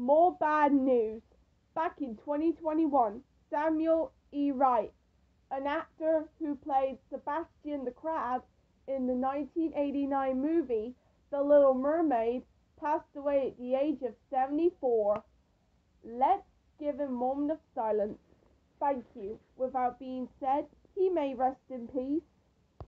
More bad news. Back in 2021, Samuel E. Wright, an actor who played Sebastian the Crab in the 1989 movie The Little Mermaid, passed away at the age of 74. Let's give him a moment of silence. Thank you. Without being said, he may rest in peace.